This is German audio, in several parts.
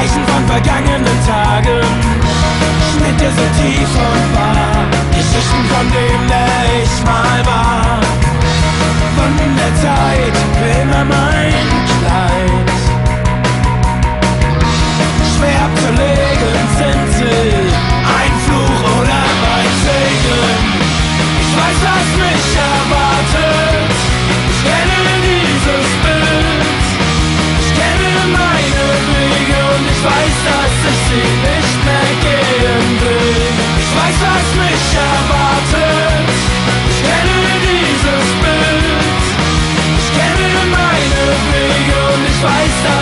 Zeichen von vergangenen Tagen, Schnitte so tief und wahr, Geschichten von dem, der ich mal war. Von der Zeit will immer mein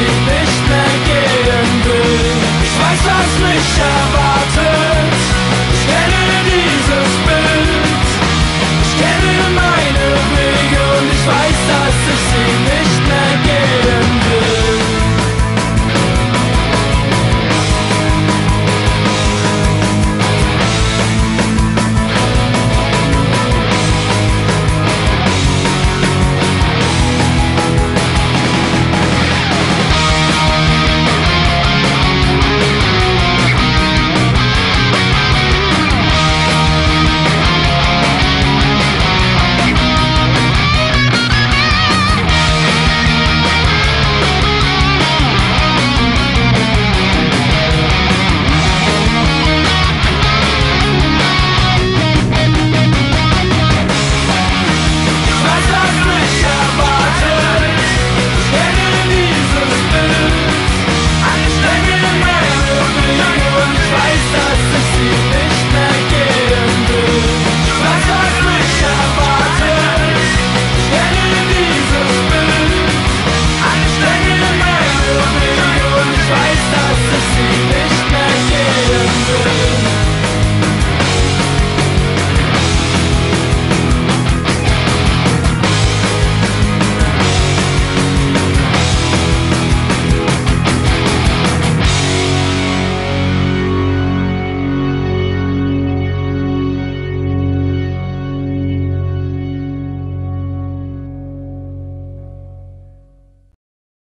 She see